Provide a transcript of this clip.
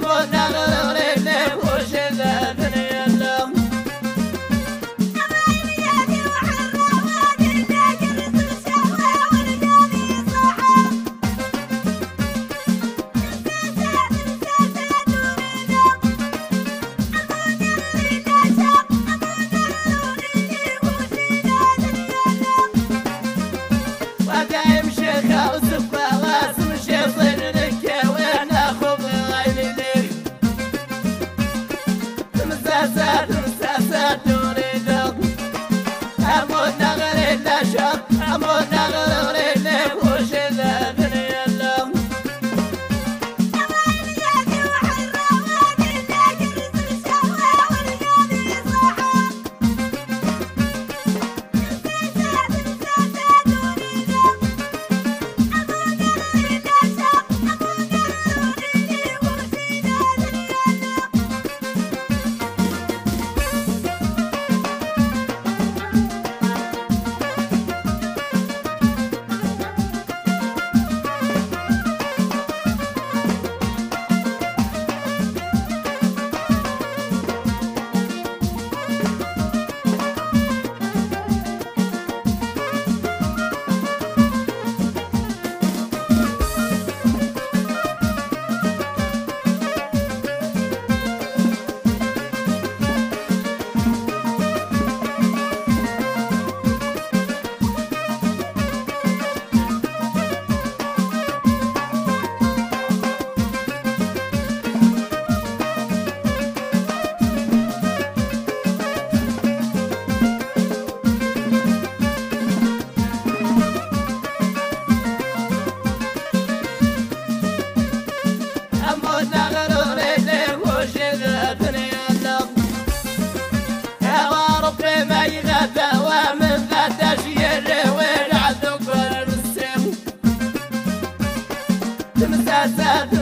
Vamos a تمساسات